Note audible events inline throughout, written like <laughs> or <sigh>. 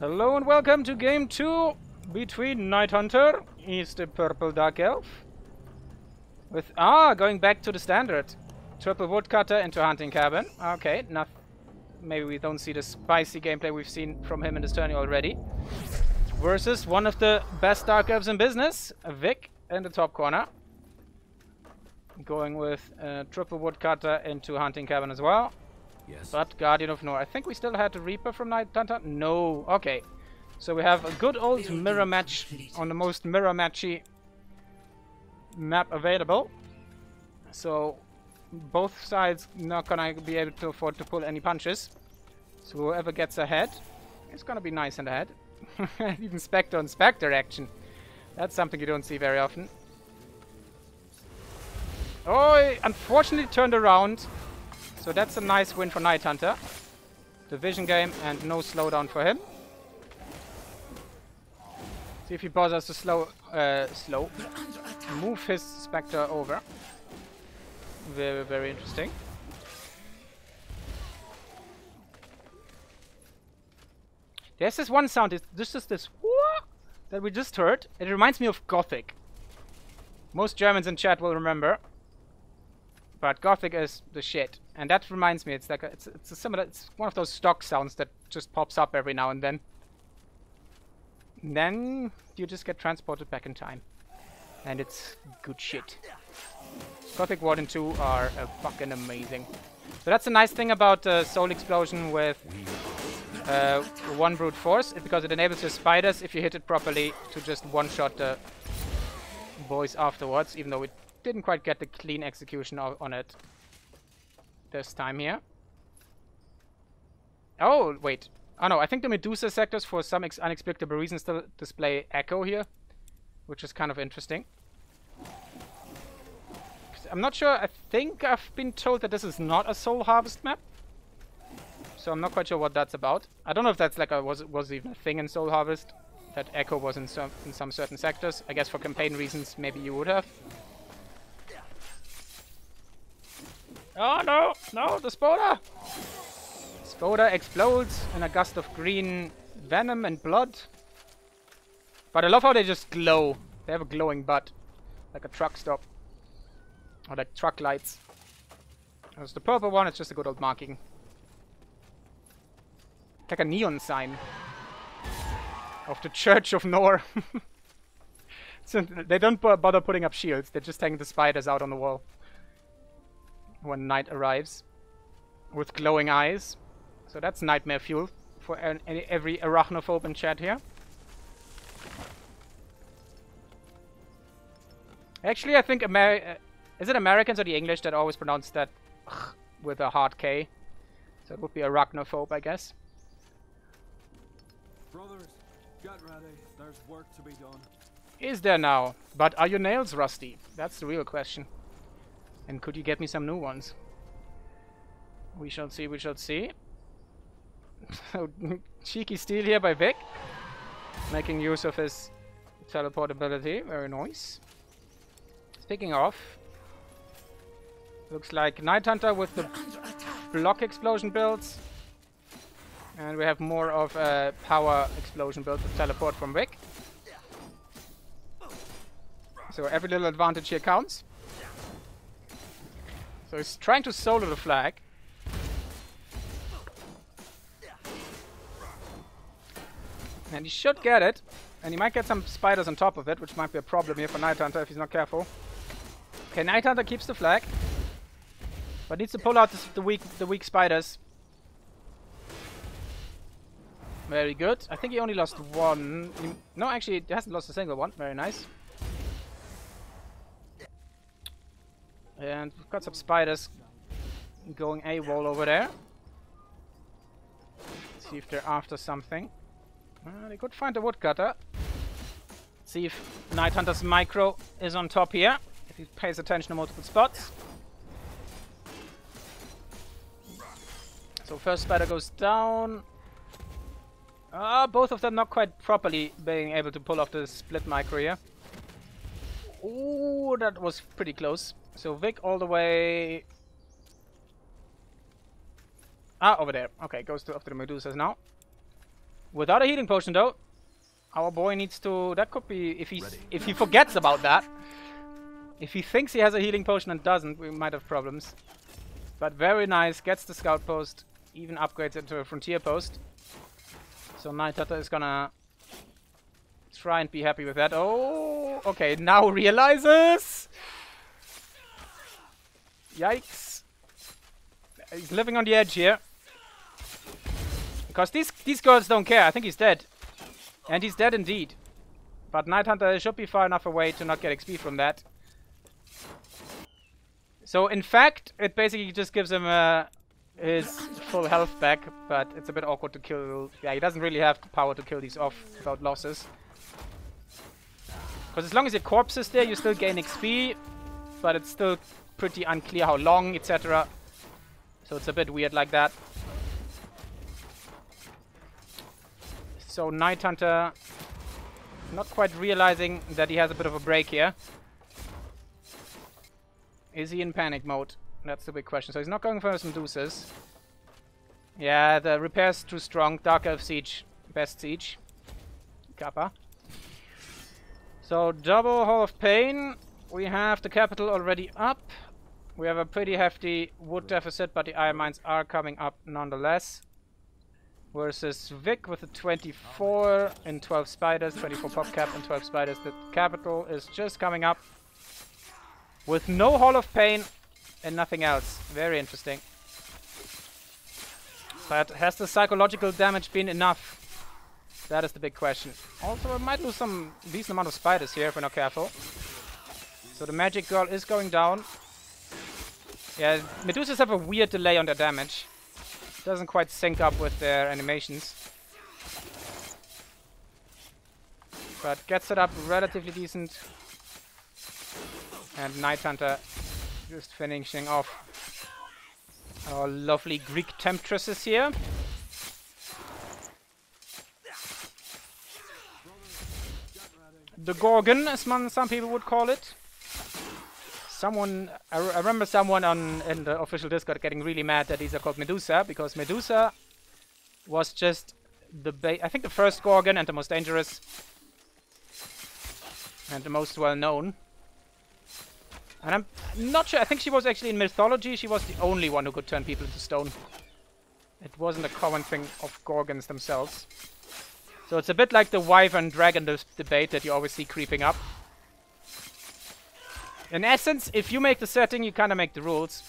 Hello and welcome to game two between Night Hunter, he's the purple dark elf. With ah, going back to the standard. Triple woodcutter into hunting cabin. Okay, maybe we don't see the spicy gameplay we've seen from him in this tourney already. Versus one of the best dark elves in business, Vic in the top corner. Going with uh, triple woodcutter into hunting cabin as well. Yes. But Guardian of Nor. I think we still had the Reaper from Night Hunter. No. Okay. So we have a good old mirror match on the most mirror matchy map available. So both sides not gonna be able to afford to pull any punches. So whoever gets ahead is gonna be nice in the head. Even Spectre on Spectre action. That's something you don't see very often. Oh, unfortunately turned around. So that's a nice win for Night Hunter. Division game and no slowdown for him. See if he bothers to slow, uh, slow, move his Spectre over. Very, very interesting. There's this one sound, it's, this is this that we just heard. It reminds me of Gothic. Most Germans in chat will remember. But Gothic is the shit. And that reminds me, it's like a, it's, it's a similar, it's one of those stock sounds that just pops up every now and then. And then you just get transported back in time. And it's good shit. Gothic 1 and 2 are uh, fucking amazing. So that's a nice thing about uh, Soul Explosion with uh, one brute force, because it enables your spiders, if you hit it properly, to just one-shot the boys afterwards, even though we didn't quite get the clean execution on it this time here. Oh, wait. Oh no, I think the Medusa sectors, for some unexplicable reason, still display Echo here, which is kind of interesting. I'm not sure, I think I've been told that this is not a Soul Harvest map. So I'm not quite sure what that's about. I don't know if that's like a, was was even a thing in Soul Harvest. That Echo was in some, in some certain sectors. I guess for campaign reasons, maybe you would have. Oh no! No, the Spoda! Spoda explodes in a gust of green venom and blood. But I love how they just glow. They have a glowing butt. Like a truck stop. Or like truck lights. There's the purple one, it's just a good old marking. Like a neon sign. Of the Church of Nor. <laughs> so they don't bother putting up shields, they're just hanging the spiders out on the wall. When night arrives. With glowing eyes. So that's nightmare fuel for any, every arachnophobe in chat here. Actually, I think Ameri uh, is it Americans or the English that always pronounce that with a hard K? So it would be arachnophobe, I guess. Brothers, get ready. There's work to be done. Is there now? But are your nails rusty? That's the real question. And could you get me some new ones? We shall see, we shall see. <laughs> Oh, cheeky steal here by Vic. Making use of his teleport ability. Very nice. Speaking of, looks like Night Hunter with the block explosion builds. And we have more of a power explosion build with teleport from Vic. So every little advantage here counts. So he's trying to solo the flag. And he should get it. And he might get some spiders on top of it, which might be a problem here for Night Hunter if he's not careful. Okay, Night Hunter keeps the flag. But needs to pull out the weak, the weak spiders. Very good. I think he only lost one. No, actually, he hasn't lost a single one. Very nice. And we've got some spiders going AWOL over there. see if they're after something. Uh, they could find a woodcutter. See if Night Hunter's micro is on top here. If he pays attention to multiple spots. So first spider goes down. Ah, uh, both of them not quite properly being able to pull off the split micro here. Ooh, that was pretty close. So Vic all the way... Ah, over there. Okay, goes to after the Medusas now. Without a healing potion though. Our boy needs to that could be if he's if he forgets about that. If he thinks he has a healing potion and doesn't, we might have problems. But very nice, gets the scout post, even upgrades it to a frontier post. So Night Hunter is gonna try and be happy with that. Oh, okay, now realizes! Yikes. He's living on the edge here. Because these, these girls don't care. I think he's dead. And he's dead indeed. But Night Hunter should be far enough away to not get XP from that. So in fact, it basically just gives him uh, his full health back, but it's a bit awkward to kill. Yeah, he doesn't really have the power to kill these off without losses. Because as long as your corpse is there, you still gain XP, but it's still pretty unclear how long, etc. So it's a bit weird like that. So Night Hunter not quite realizing that he has a bit of a break here. Is he in panic mode? That's the big question. So he's not going for some deuces. Yeah, the repair's too strong. Dark Elf Siege. Best Siege. Kappa. So double Hall of Pain. We have the capital already up. We have a pretty hefty wood deficit, but the iron mines are coming up nonetheless. Versus Vic with a 24 and 12 spiders, 24 pop cap and 12 spiders. The capital is just coming up. With no Hall of Pain and nothing else. Very interesting. But has the psychological damage been enough? That is the big question. Also, I might lose some decent amount of spiders here if we're not careful. So the magic girl is going down. Yeah, Medusas have a weird delay on their damage. Doesn't quite sync up with their animations. But gets it up relatively decent. And Night Hunter just finishing off our lovely Greek temptresses here. The Gorgon, as some people would call it. Someone, I, remember someone on in the official Discord getting really mad that these are called Medusa because Medusa was just the I think the first Gorgon and the most dangerous and the most well known. And I'm not sure, I think she was actually in mythology, she was the only one who could turn people into stone. It wasn't a common thing of Gorgons themselves. So it's a bit like the Wyvern Dragon debate that you always see creeping up. In essence, if you make the setting, you kind of make the rules.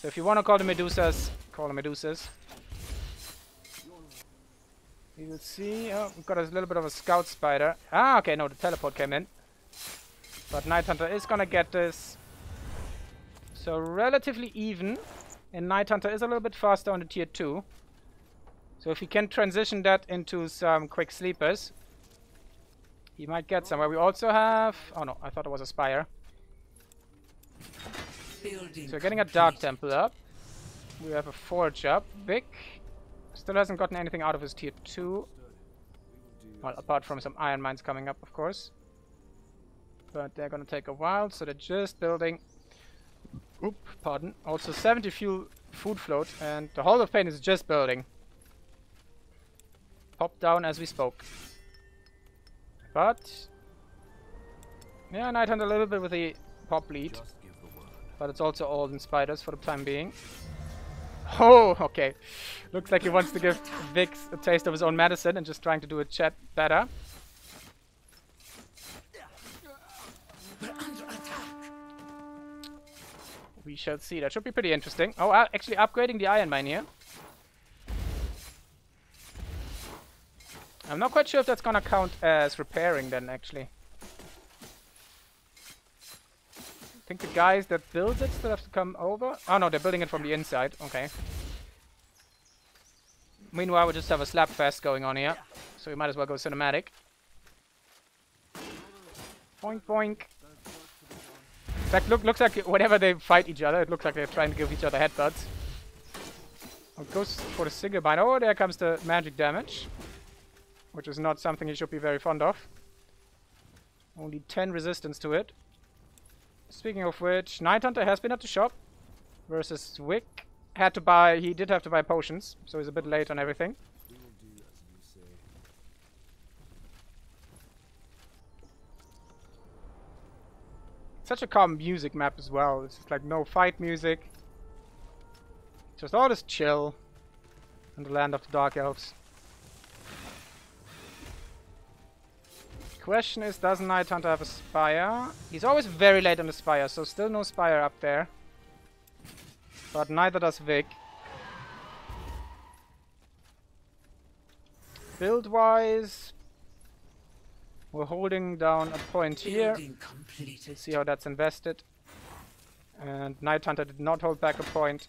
So if you want to call them Medusas, call them Medusas. You will see, oh, we've got a little bit of a scout spider. Ah, okay, no, the teleport came in. But Night Hunter is gonna get this. So relatively even. And Night Hunter is a little bit faster on the tier 2. So if he can transition that into some quick sleepers, he might get somewhere. We also have... Oh no, I thought it was a Spire. Building so we're getting a Dark Temple up. We have a Forge up. Big. Still hasn't gotten anything out of his tier 2. Well, apart from some Iron Mines coming up, of course but they're gonna take a while, so they're just building. Oop, pardon. Also 70 fuel food float, and the Hall of Pain is just building. Pop down as we spoke. But yeah, Night Hunt a little bit with the pop lead. But it's also all in spiders for the time being. Oh, okay. Looks like he wants to give Vix a taste of his own medicine and just trying to do a chat better. We shall see. That should be pretty interesting. Oh, uh, actually upgrading the iron mine here. I'm not quite sure if that's gonna count as repairing then, actually. I think the guys that build it still have to come over. Oh no, they're building it from the inside. Okay. Meanwhile, we just have a slap fest going on here. So we might as well go cinematic. Boink boink In fact, look, looks like whenever they fight each other, it looks like they're trying to give each other headbutts. Oh, goes for the single bind. Oh, there comes the magic damage. Which is not something you should be very fond of. Only 10 resistance to it. Speaking of which, Night Hunter has been at the shop. Versus Vic. Had to buy, he did have to buy potions. So he's a bit late on everything. Such a calm music map as well. It's just like no fight music. Just all this chill. In the land of the Dark Elves. Question is, does Night Hunter have a Spire? He's always very late on the Spire, so still no Spire up there. But neither does Vic. Build-wise, we're holding down a point here. See how that's invested. And Night Hunter did not hold back a point.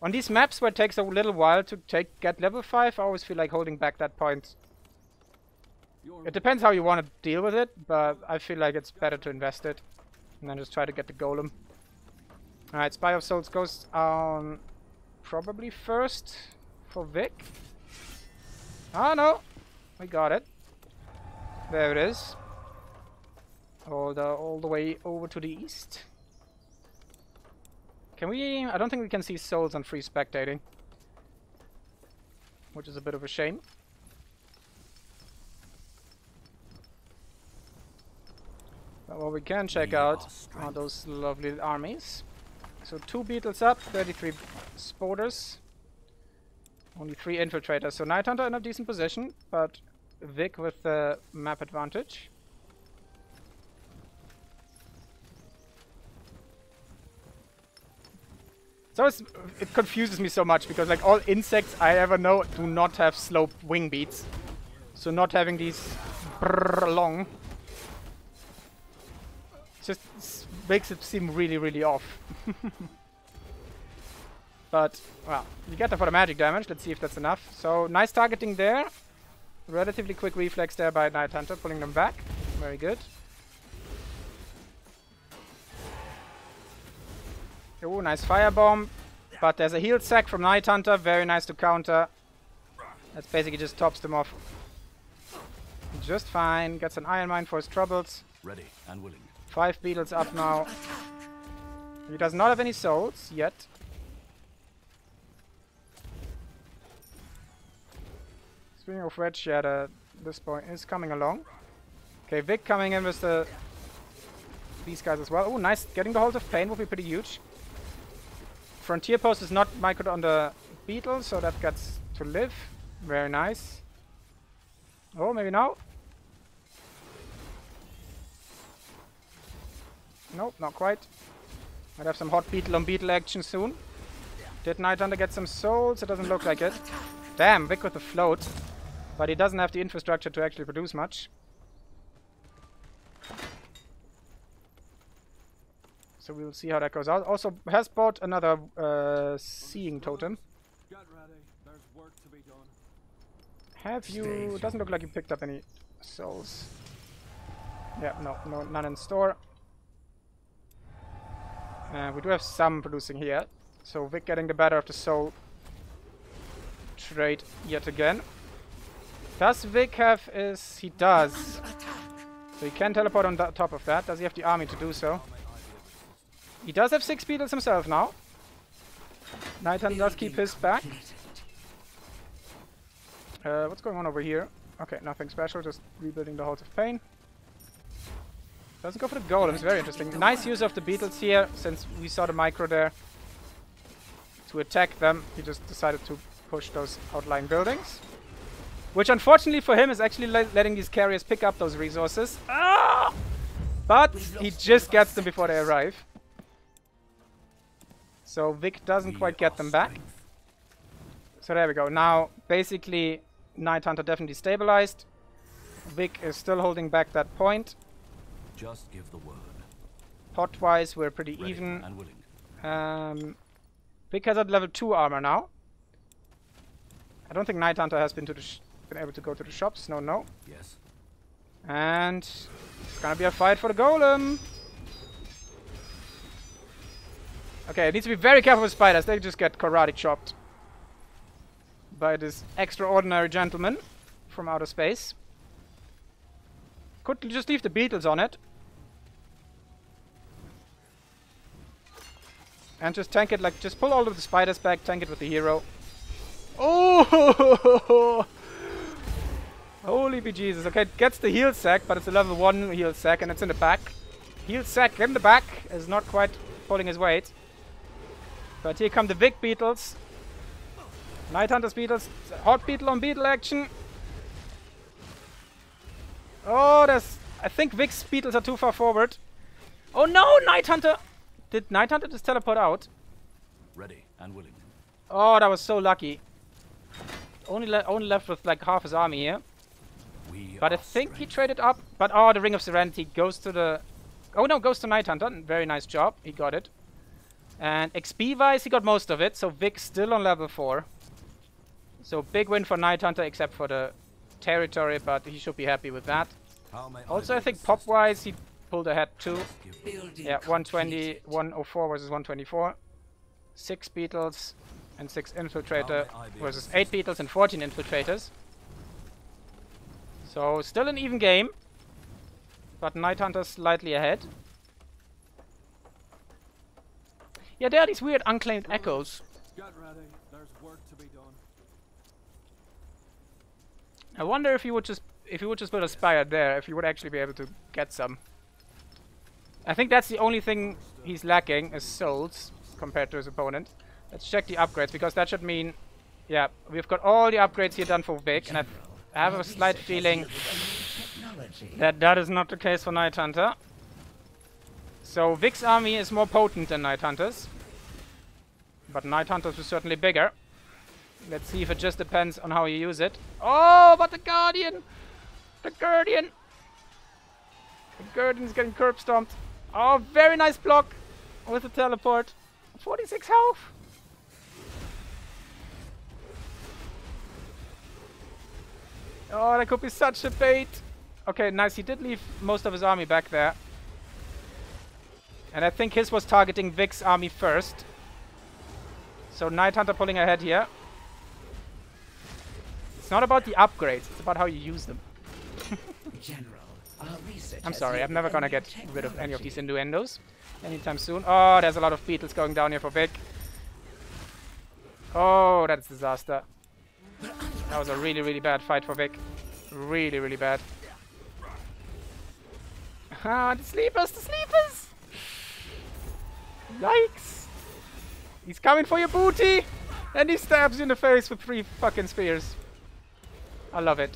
On these maps where it takes a little while to take get level 5, I always feel like holding back that point. It depends how you want to deal with it, but I feel like it's better to invest it. And then just try to get the golem. Alright, Spy of Souls goes on probably first for Vic. Oh no! We got it. There it is. All the all the way over to the east. Can we... I don't think we can see souls on free spectating. Which is a bit of a shame. What we can check out are those lovely armies. So two beetles up, 33 sporters. Only three infiltrators. So Night Hunter in a decent position, but Vic with the map advantage. So it confuses me so much because like all insects I ever know do not have slope wing beats. So not having these long just makes it seem really, really off. <laughs> but, well, you get that for the magic damage. Let's see if that's enough. So, nice targeting there. Relatively quick reflex there by Night Hunter, pulling them back. Very good. Oh, nice firebomb. But there's a heal sack from Night Hunter. Very nice to counter. That's basically just tops them off. Just fine. Gets an Iron Mine for his troubles. Ready and willing. Five beetles up now. He does not have any souls yet. Speaking of Red the, this point is coming along. Okay, Vic coming in with the these guys as well. Oh, nice. Getting the Halls of Pain will be pretty huge. Frontier Post is not microed on the beetle, so that gets to live. Very nice. Oh, maybe now. Nope, not quite. Might have some hot beetle on beetle action soon. Did Night Hunter get some souls? It doesn't look like it. Damn, Vic with the float. But he doesn't have the infrastructure to actually produce much. So we'll see how that goes out. Also has bought another uh, seeing totem. Have you... Doesn't look like you picked up any souls. Yeah, no, no, none in store. Uh, we do have some producing here. So Vic getting the better of the soul trade yet again. Does Vic have is he does. So he can teleport on top of that. Does he have the army to do so? He does have six beetles himself now. Nighthunter does keep his back. Uh, what's going on over here? Okay, nothing special, just rebuilding the Halls of Pain. Doesn't go for the golems, very interesting. Nice use of the beetles here, since we saw the micro there. To attack them, he just decided to push those outlying buildings. Which unfortunately for him is actually le letting these carriers pick up those resources. Ah! But he just gets them before they arrive. So Vic doesn't quite get them back. So there we go. Now, basically, Night Hunter definitely stabilized. Vic is still holding back that point. Just give the word. Pot-wise, we're pretty Ready even. and willing. Um, Vic has at level 2 armor now. I don't think Night Hunter has been to the been able to go to the shops. No, no. Yes. And it's gonna be a fight for the golem. Okay, I need to be very careful with spiders. They just get karate chopped by this extraordinary gentleman from outer space. Could just leave the beetles on it. And just tank it, like, just pull all of the spiders back, tank it with the hero. Oh! <laughs> Holy be Jesus. Okay, it gets the heal sack, but it's a level 1 heal sack and it's in the back. Heal sack in the back is not quite pulling his weight. But here come the Vic beetles. Night Hunters beetles. Hot beetle on beetle action. Oh, there's... I think Vic's beetles are too far forward. Oh no, Night Hunter! Did Night Hunter just teleport out? Ready and willing. Oh, that was so lucky. Only, le only left with like half his army here. We But I think he traded up. But oh, the Ring of Serenity goes to the... Oh no, goes to Night Hunter. Very nice job. He got it. And XP-wise, he got most of it. So Vic's still on level 4. So big win for Night Hunter, except for the territory. But he should be happy with that. Also, I think pop-wise, he pulled ahead too. Yeah, 120, 104 versus 124. 6 Beetles and 6 Infiltrator How may I be of versus 8 Beetles and 14 Infiltrators. So, still an even game. But Night Hunter's slightly ahead. Yeah, there are these weird unclaimed echoes. Get ready. There's work to be done. I wonder if you would just if you would just put a spire there, if you would actually be able to get some. I think that's the only thing he's lacking is souls compared to his opponent. Let's check the upgrades because that should mean, yeah, we've got all the upgrades here done for Vic, and I, I have a slight feeling that that is not the case for Night Hunter. So Vic's army is more potent than Night Hunter's, but Night Hunter's is certainly bigger. Let's see if it just depends on how you use it. Oh, but the Guardian! The Guardian! The Guardian's getting curb stomped. Oh, very nice block with the teleport. 46 health. Oh, that could be such a bait. Okay, nice. He did leave most of his army back there. And I think his was targeting Vic's army first. So Night Hunter pulling ahead here. It's not about the upgrades, it's about how you use them. General, I'm sorry, I'm never gonna get rid of any of these technology. innuendos anytime soon. Oh, there's a lot of beetles going down here for Vic. Oh, that's disaster. That was a really, really bad fight for Vic. Really, really bad. <laughs> Ah, the sleepers, the sleepers! Yikes! He's coming for your booty! And he stabs you in the face with three fucking spears. I love it.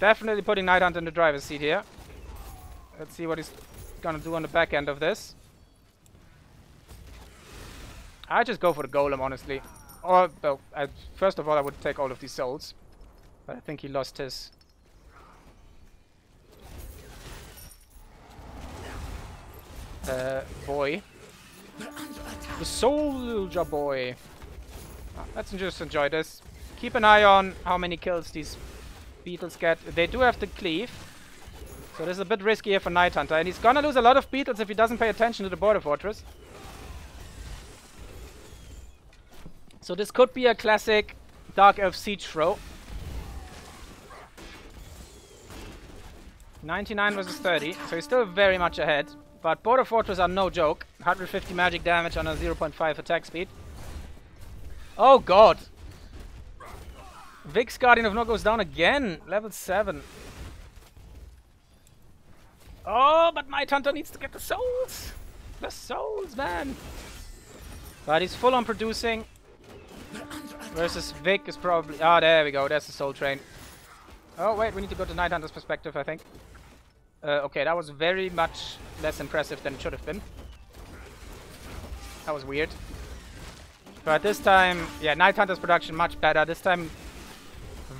Definitely putting Night Hunter in the driver's seat here. Let's see what he's gonna do on the back end of this. I just go for the golem, honestly. Or, well, I, first of all, I would take all of these souls. But I think he lost his. Uh, boy. The soldier boy. Let's just enjoy this. Keep an eye on how many kills these beetles get. They do have the cleave. So this is a bit risky here for Night Hunter. And he's gonna lose a lot of beetles if he doesn't pay attention to the border fortress. So this could be a classic Dark Elf siege throw. 99 versus 30, so he's still very much ahead. But border fortress are no joke. 150 magic damage on a 0.5 attack speed. Oh god! Vic's Guardian of Nor goes down again. Level 7. Oh, but Night Hunter needs to get the souls. The souls, man. But he's full on producing. Versus Vic is probably... Ah, there we go. There's the soul train. Oh, wait. We need to go to Night Hunter's perspective, I think. Uh, okay, that was very much less impressive than it should have been. That was weird. But this time, yeah, Night Hunter's production much better. This time,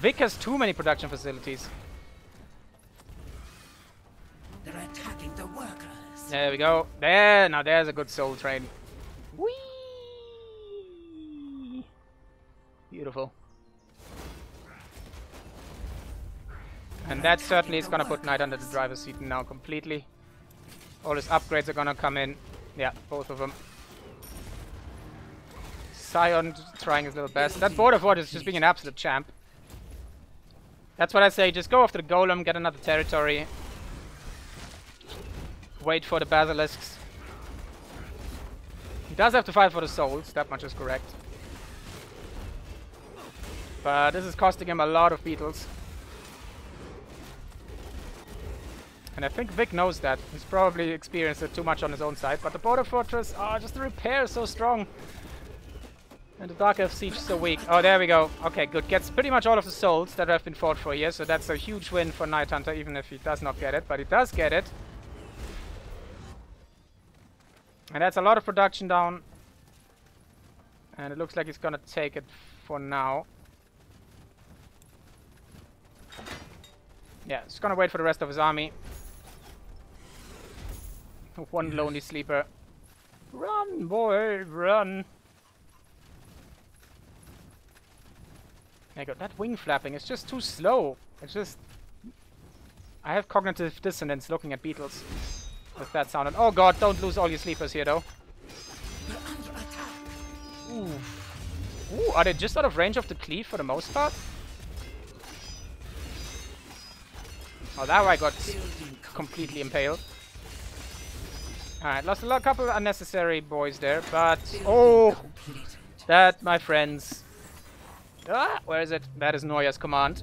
Vic has too many production facilities. They're attacking the workers. There we go. There, now there's a good soul train. Whee! Beautiful. And that certainly is gonna put Knight under the driver's seat now completely. All his upgrades are gonna come in. Yeah, both of them. Scion trying his little best. That border fort is just being an absolute champ. That's what I say, just go after the golem, get another territory. Wait for the basilisks. He does have to fight for the souls, that much is correct. But this is costing him a lot of beetles. And I think Vic knows that. He's probably experienced it too much on his own side. But the Border Fortress, oh, just the repair is so strong. And the Dark Elf Siege is so weak. Oh, there we go. Okay, good. Gets pretty much all of the souls that have been fought for here. So that's a huge win for Night Hunter, even if he does not get it. But he does get it. And that's a lot of production down. And it looks like he's gonna take it for now. Yeah, he's gonna wait for the rest of his army. One lonely sleeper. Run, boy, run. You go. That wing flapping is just too slow. It's just... I have cognitive dissonance looking at beetles. With that sound. And oh god, don't lose all your sleepers here though. Ooh. Ooh, are they just out of range of the cleave for the most part? Oh, that I got completely impaled. Alright, lost a couple unnecessary boys there, but... Oh! That, my friends... Ah, where is it? That is Noya's command.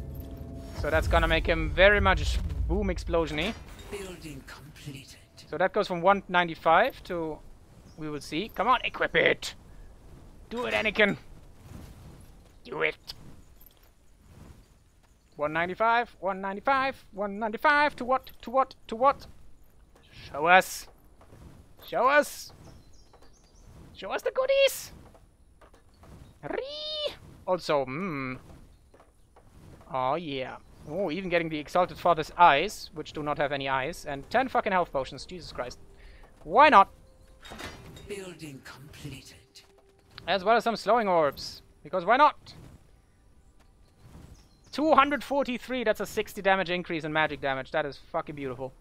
So that's gonna make him very much boom explosion-y. Building completed. So that goes from 195 to... We will see. Come on, equip it! Do it, Anakin! Do it! 195, 195, 195, to what, to what, to what? Show us! Show us! Show us the goodies! Also, hmm. Oh yeah. Oh, even getting the Exalted Father's eyes, which do not have any eyes, and 10 fucking health potions, Jesus Christ. Why not? Building completed. As well as some slowing orbs. Because why not? 243, that's a 60 damage increase in magic damage. That is fucking beautiful.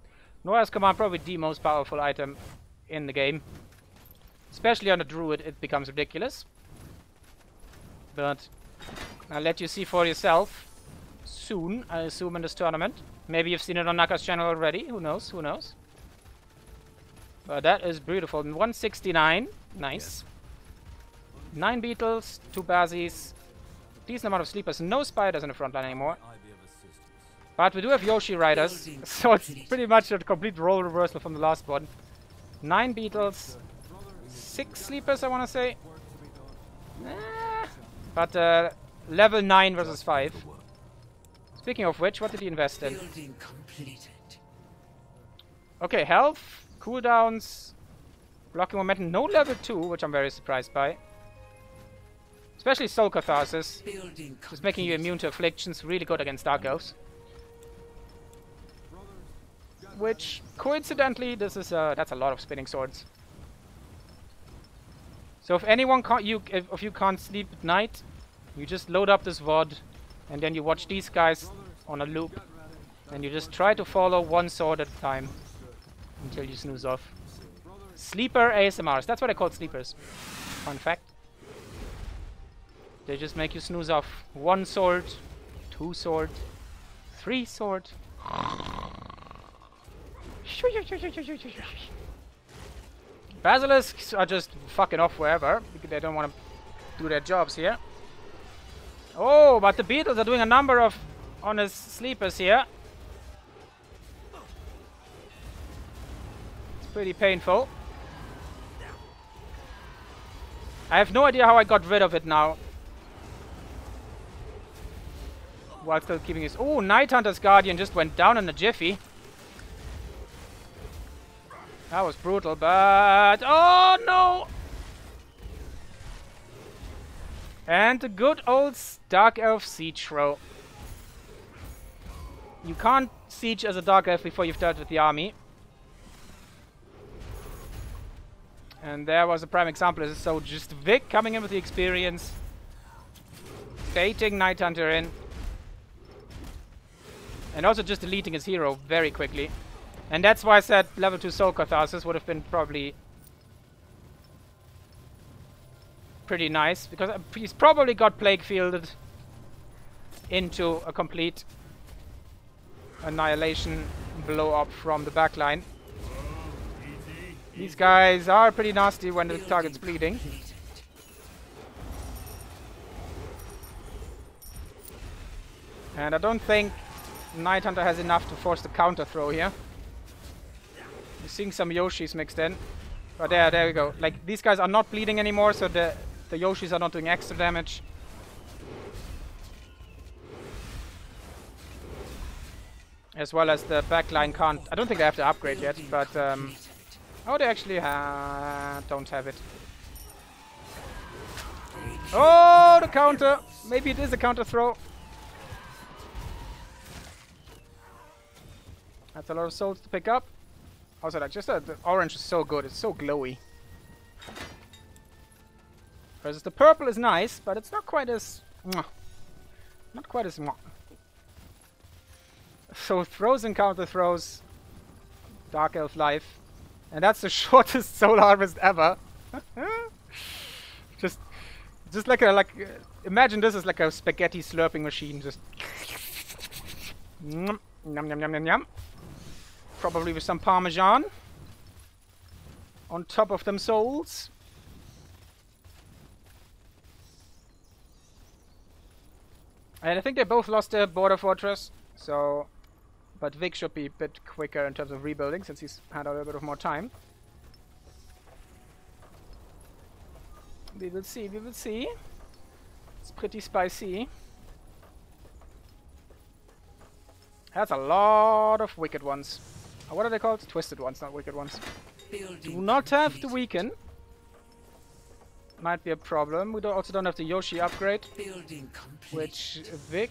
Nora's Command, probably the most powerful item in the game. Especially on a druid, it becomes ridiculous. But I'll let you see for yourself soon, I assume, in this tournament. Maybe you've seen it on Naka's channel already. Who knows? Who knows? But that is beautiful. 169. Nice. Nine beetles, two bazis, decent amount of sleepers, no spiders in the front line anymore. Ivy of assistance. But we do have Yoshi riders, <laughs> so it's pretty much a complete role reversal from the last one. Nine beetles, six sleepers, I want to say. Eh, but uh, level 9 versus 5. Speaking of which, what did he invest in? Okay, health, cooldowns, blocking momentum, no level 2, which I'm very surprised by. Especially Soul Catharsis, just making you immune to afflictions, really good against Dark Elves. Which, coincidentally, this is uh, that's a lot of spinning swords. So if anyone can't, you if, if you can't sleep at night, you just load up this VOD, and then you watch these guys on a loop, and you just try to follow one sword at a time until you snooze off. Sleeper ASMRs, that's what I call sleepers. Fun fact. They just make you snooze off. One sword, two sword, three sword. Basilisks are just fucking off wherever because they don't want to do their jobs here. Oh, but the beetles are doing a number of honest sleepers here. It's pretty painful. I have no idea how I got rid of it now. While still keeping his... Oh, Night Hunter's Guardian just went down in a jiffy. That was brutal, but... Oh, no! And the good old Dark Elf Siege throw. You can't siege as a Dark Elf before you've dealt with the army. And there was a prime example. So just Vic coming in with the experience. Baiting Night Hunter in. And also just deleting his hero very quickly. And that's why I said level 2 Soul Catharsis would have been probably pretty nice. Because he's probably got Plague Fielded into a complete annihilation blow up from the backline. These guys are pretty nasty when the target's bleeding. And I don't think Night Hunter has enough to force the counter throw here. You're seeing some Yoshis mixed in. But there, there we go. Like, these guys are not bleeding anymore, so the, the Yoshis are not doing extra damage. As well as the backline can't... I don't think they have to upgrade yet, but... Um, oh, they actually ha don't have it. Oh, the counter! Maybe it is a counter throw. That's a lot of souls to pick up. Also, like, just uh, the orange is so good. It's so glowy. The purple is nice, but it's not quite as... Not quite as... <laughs> So throws and counter throws. Dark Elf life. And that's the <laughs> shortest soul harvest ever. <laughs> just... Just like a... like. Uh, imagine this is like a spaghetti slurping machine. Just... Yum, yum, yum, yum, yum. Probably with some parmesan. On top of them souls. And I think they both lost their border fortress, so... But Vic should be a bit quicker in terms of rebuilding, since he's had a little bit of more time. We will see, we will see. It's pretty spicy. That's a lot of wicked ones. What are they called? Twisted ones, not wicked ones. Building Do not have to weaken. Might be a problem. We don't, also don't have the Yoshi upgrade, which Vic...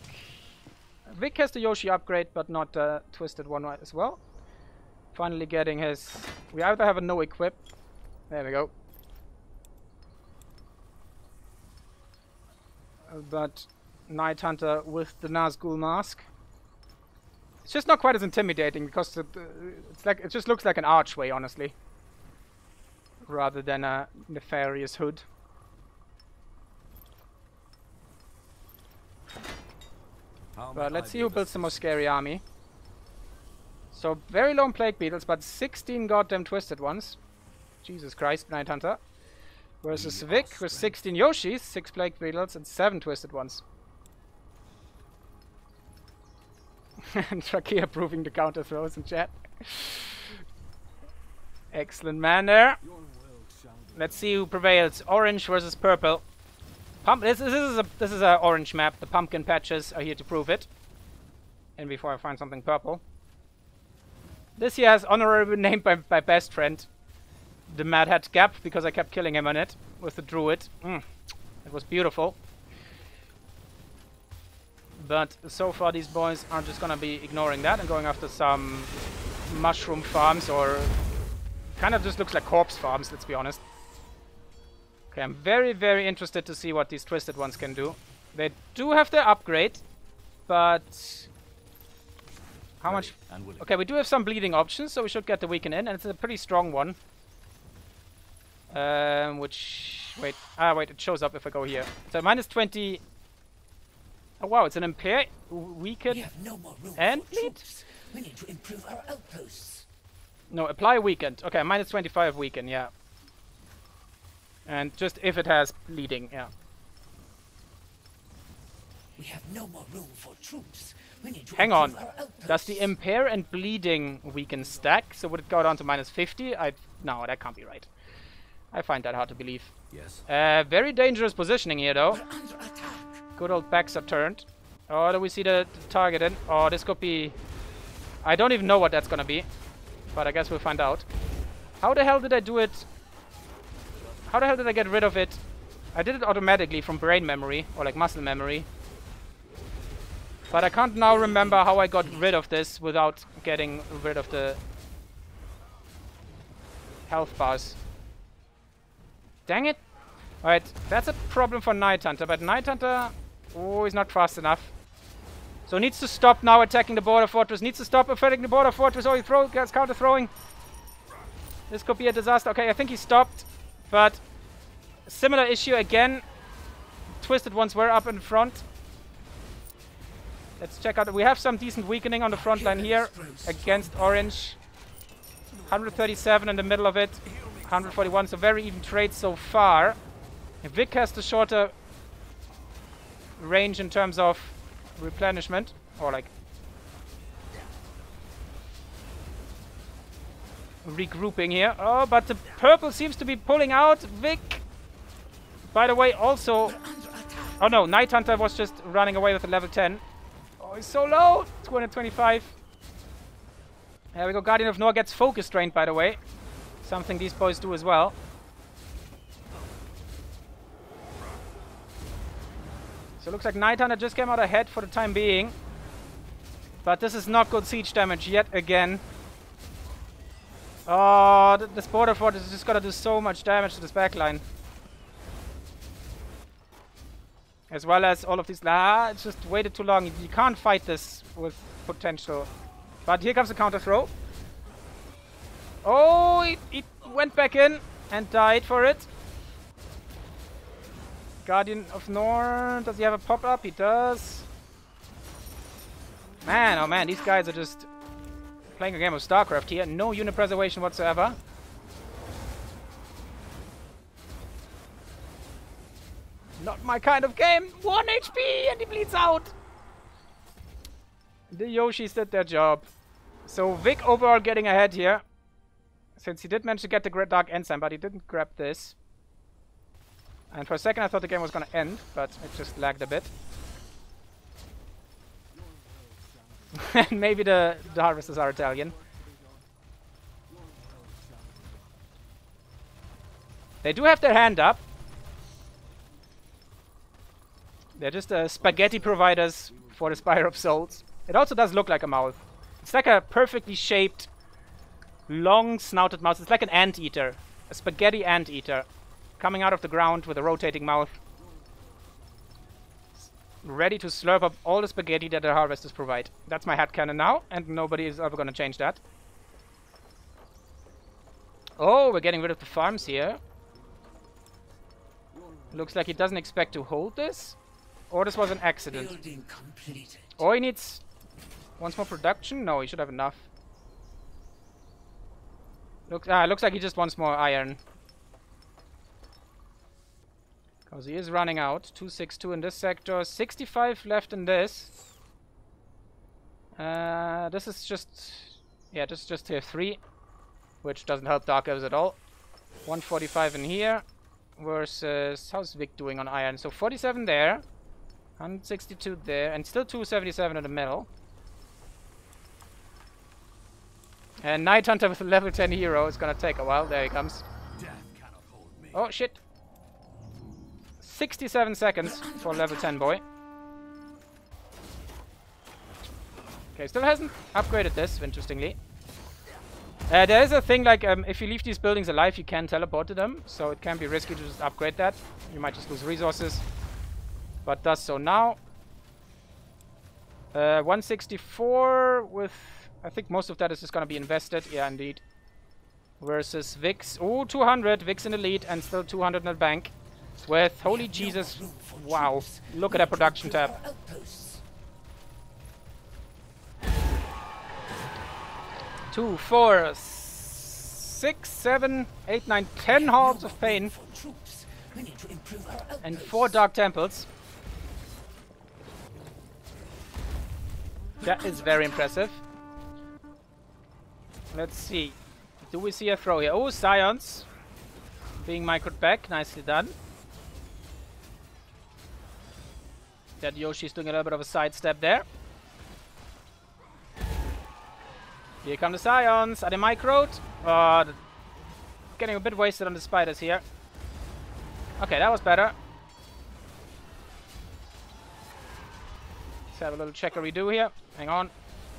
Vic has the Yoshi upgrade, but not the Twisted one as well. Finally getting his... We either have a no equip. There we go. Uh, But Night Hunter with the Nazgul mask. It's just not quite as intimidating because it, uh, it's like it just looks like an archway, honestly, rather than a nefarious hood. But let's see who builds the most scary army. So very long plague beetles, but 16 goddamn twisted ones. Jesus Christ, Night Hunter. Versus Vic with 16 Yoshis, 6 plague beetles, and 7 twisted ones. <laughs> and Trakia approving the counter throws in chat. Excellent man there. Your will shall be Let's see who prevails. Orange versus purple. Pump. This, this is a this is a orange map. The pumpkin patches are here to prove it. And before I find something purple, this here has honorary <laughs> named by my best friend, the Mad Hat Gap, because I kept killing him on it with the druid. Mm, it was beautiful. But so far, these boys are just gonna be ignoring that and going after some mushroom farms or kind of just looks like corpse farms. Let's be honest. Okay, I'm very, very interested to see what these twisted ones can do. They do have their upgrade, but how much? Ready And willing. Okay, we do have some bleeding options, so we should get the weaken in, and it's a pretty strong one. Um, which wait, ah, wait, it shows up if I go here. So minus 20. Oh wow, it's an impair We weaken. have no more room And bleed? We need to improve our outposts. No, apply weakened. Okay, minus 25 weaken, yeah. And just if it has bleeding, yeah. We have no more room for troops. We need to Hang on. our. Does the impair and bleeding weaken stack? So would it go down to minus 50? I no, that can't be right. I find that hard to believe. Yes. Uh, very dangerous positioning here, though. We're under attack. Good old backs are turned. Oh, do we see the, the target in? Oh, this could be... I don't even know what that's gonna be. But I guess we'll find out. How the hell did I do it? How the hell did I get rid of it? I did it automatically from brain memory, or like muscle memory. But I can't now remember how I got rid of this without getting rid of the health bars. Dang it. Alright, that's a problem for Night Hunter, but Night Hunter... Oh, he's not fast enough. So needs to stop now attacking the border fortress. Needs to stop attacking the border fortress. Oh, he throw, gets counter throwing. This could be a disaster. Okay, I think he stopped. But similar issue again. Twisted ones were up in front. Let's check out. We have some decent weakening on the front line here against Orange. 137 in the middle of it. 141, so very even trade so far. Vic has the shorter range in terms of replenishment, or like regrouping here. Oh, but the purple seems to be pulling out. Vic, by the way, also... Oh no, Night Hunter was just running away with a level 10. Oh, he's so low! 225. There we go. Guardian of Nor gets focus drained, by the way. Something these boys do as well. So it looks like Night Hunter just came out ahead for the time being. But this is not good siege damage yet again. Oh, th this border fort is just gonna do so much damage to this backline. As well as all of these... Ah, it's just waited too long. You can't fight this with potential. But here comes the counter throw. Oh, he went back in and died for it. Guardian of Nor. Does he have a pop-up? He does. Man, oh man, these guys are just playing a game of StarCraft here. No unit preservation whatsoever. Not my kind of game. 1 HP and he bleeds out. The Yoshis did their job. So Vic overall getting ahead here. Since he did manage to get the Great Dark Ensign, but he didn't grab this. And for a second I thought the game was gonna end, but it just lagged a bit. And <laughs> maybe the, the harvesters are Italian. They do have their hand up. They're just uh, spaghetti providers for the Spire of Souls. It also does look like a mouth. It's like a perfectly shaped, long-snouted mouse. It's like an anteater. A spaghetti anteater. Coming out of the ground with a rotating mouth. Ready to slurp up all the spaghetti that the harvesters provide. That's my head cannon now, and nobody is ever gonna change that. Oh, we're getting rid of the farms here. Looks like he doesn't expect to hold this. Or this was an accident. Or he needs once more production? No, he should have enough. Looks ah, looks like he just wants more iron. Because he is running out. 262 in this sector. 65 left in this. Uh, this is just... Yeah, this is just tier 3. Which doesn't help Dark Elves at all. 145 in here. Versus... How's Vic doing on iron? So 47 there. 162 there. And still 277 in the middle. And Night Hunter with a level 10 hero is gonna take a while. There he comes. Oh, shit. 67 seconds for level 10 boy. Okay, still hasn't upgraded this, interestingly. Uh, there is a thing like, um, if you leave these buildings alive, you can teleport to them. So it can be risky to just upgrade that. You might just lose resources. But does so now. Uh, 164 with... I think most of that is just going to be invested. Yeah, indeed. Versus Vic's. Oh, 200. Vic's in the lead and still 200 in the bank. With, holy Jesus, wow. Look at that production tab. Two, four, six, seven, eight, nine, ten halls of pain and four dark temples. That is very impressive. Let's see. Do we see a throw here? Oh, Scions. Being microed back. Nicely done. That Yoshi's doing a little bit of a sidestep there. Here come the Scions. Are they microed? Th- getting a bit wasted on the spiders here. Okay, that was better. Let's have a little checkery do here. Hang on.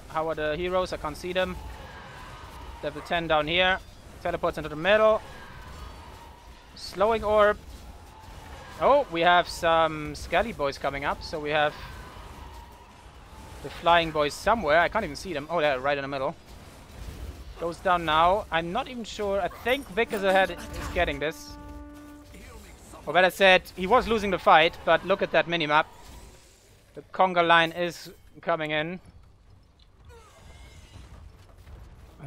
How are the heroes? I can't see them. Level 10 down here. Teleports into the middle. Slowing orb. Oh, we have some Skelly boys coming up. So we have the flying boys somewhere. I can't even see them. Oh, they're right in the middle. Goes down now. I'm not even sure. I think Vic is ahead is getting this. Or better said, he was losing the fight, but look at that minimap. The conga line is coming in.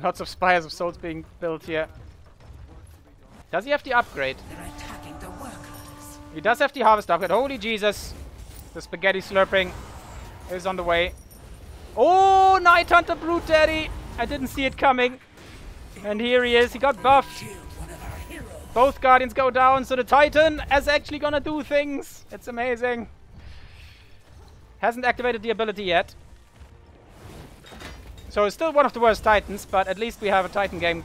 Lots of Spires of Souls being built here. Does he have the upgrade? He does have the harvest upgrade. Holy Jesus. The spaghetti slurping is on the way. Oh, Night Hunter Brute Daddy. I didn't see it coming. And here he is. He got buffed. Both Guardians go down, so the Titan is actually gonna do things. It's amazing. Hasn't activated the ability yet. So it's still one of the worst Titans, but at least we have a Titan game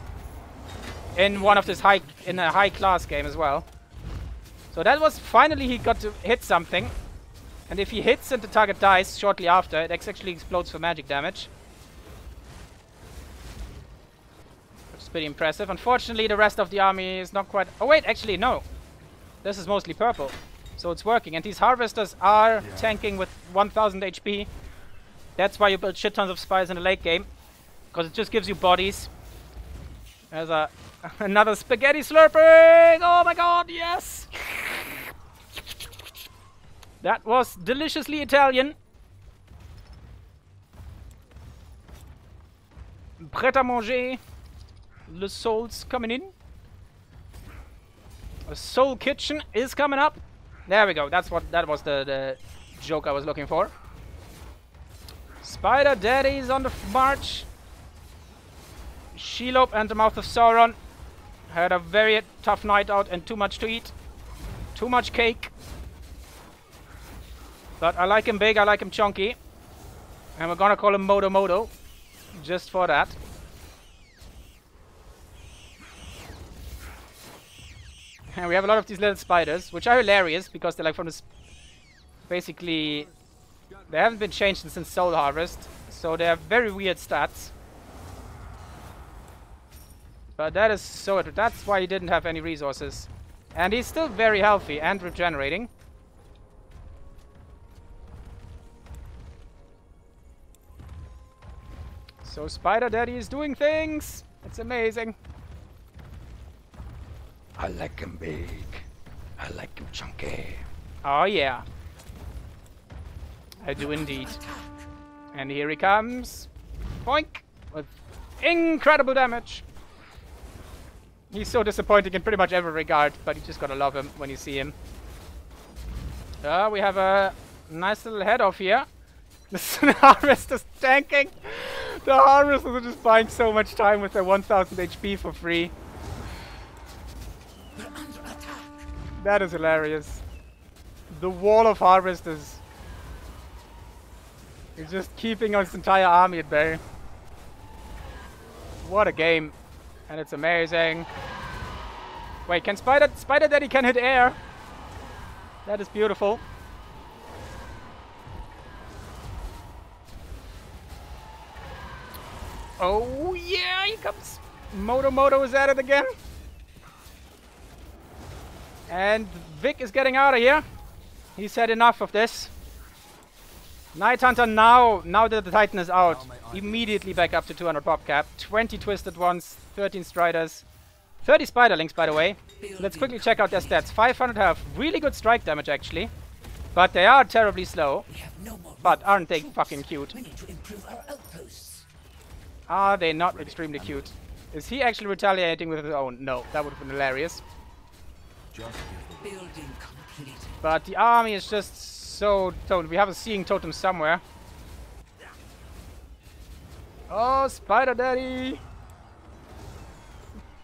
in one of this high in a high class game as well. So that was finally he got to hit something. And if he hits and the target dies shortly after, it actually explodes for magic damage. Which is pretty impressive. Unfortunately, the rest of the army is not quite... Oh, wait, actually, no. This is mostly purple. So it's working. And these harvesters are tanking with 1000 HP. That's why you build shit tons of spies in the late game. Because it just gives you bodies. There's a <laughs> another spaghetti slurping! Oh my god, yes! <laughs> That was deliciously Italian. Prêt à manger. Le Soul's coming in. A Soul Kitchen is coming up. There we go. That's what that was the, the joke I was looking for. Spider Daddy's on the march. Shelob and the Mouth of Sauron had a very tough night out and too much to eat. Too much cake. But I like him big, I like him chunky. And we're gonna call him Moto Moto. Just for that. And we have a lot of these little spiders, which are hilarious because they're like from this. Basically, they haven't been changed since Soul Harvest, so they have very weird stats. But that is so. That's why he didn't have any resources, and he's still very healthy and regenerating. So Spider Daddy is doing things. It's amazing. I like him big. I like him chunky. Oh yeah. I do indeed. And here he comes. Boink! With incredible damage. He's so disappointing in pretty much every regard, but you just gotta love him when you see him. Uh, we have a nice little head off here. <laughs> The harvest is tanking. The harvesters are just buying so much time with their 1000 HP for free. That is hilarious. The wall of harvesters. He's just keeping his entire army at bay. What a game. And it's amazing. Wait, can Spider Spider Daddy can hit air? That is beautiful. Oh yeah, he comes. Moto Moto is at it again. And Vic is getting out of here. He's had enough of this. Night Hunter now, now that the Titan is out, immediately back up to 200 pop cap. 20 Twisted Ones, 13 Striders, 30 Spiderlings by the way. Let's quickly check out their stats. 500 health, really good strike damage actually. But they are terribly slow. No But aren't they fucking cute? Ah, Are they not extremely cute? Is he actually retaliating with his own? No, that would have been hilarious. Just Building complete. But the army is just so totem. We have a seeing totem somewhere. Oh, Spider Daddy!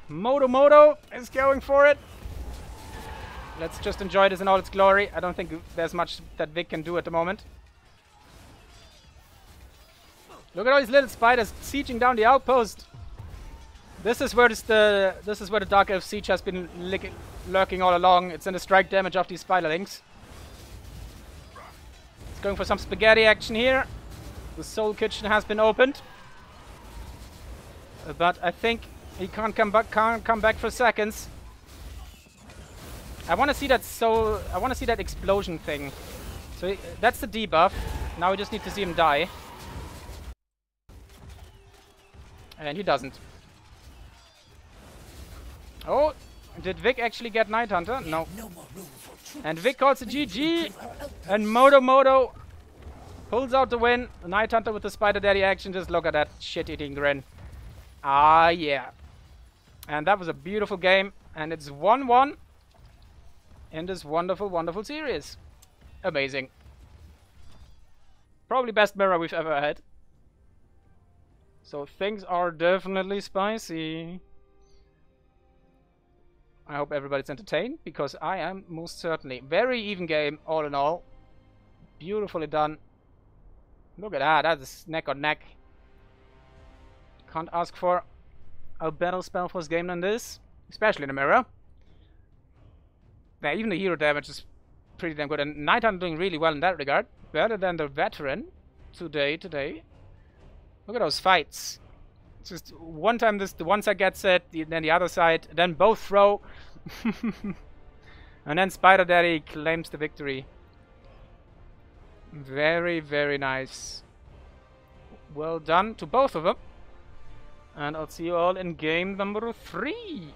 Moto Moto is going for it. Let's just enjoy this in all its glory. I don't think there's much that Vic can do at the moment. Look at all these little spiders sieging down the outpost. This is where this the this is where the Dark Elf siege has been lurking all along. It's in the strike damage of these spiderlings. It's going for some spaghetti action here. The Soul Kitchen has been opened, Uh, but I think he can't come back. Can't come back for seconds. I want to see that soul. I want to see that explosion thing. So he- that's the debuff. Now we just need to see him die. And he doesn't. Oh, did Vic actually get Night Hunter? No. And Vic calls to GG. And Moto Moto pulls out the win. Night Hunter with the Spider Daddy action. Just look at that shit-eating grin. Ah, yeah. And that was a beautiful game. And it's 1-1 in this wonderful, wonderful series. Amazing. Probably best mirror we've ever had. So things are definitely spicy. I hope everybody's entertained, because I am most certainly. Very even game, all in all. Beautifully done. Look at that, that is neck on neck. Can't ask for a better Spellforce game than this, especially in the mirror. Yeah, even the hero damage is pretty damn good, and Nighthunter doing really well in that regard. Better than the veteran today, today. Look at those fights. Just one time this the one side gets it, the, then the other side, then both throw. <laughs> and then Spider Daddy claims the victory. Very, very nice. Well done to both of them. And I'll see you all in game number three.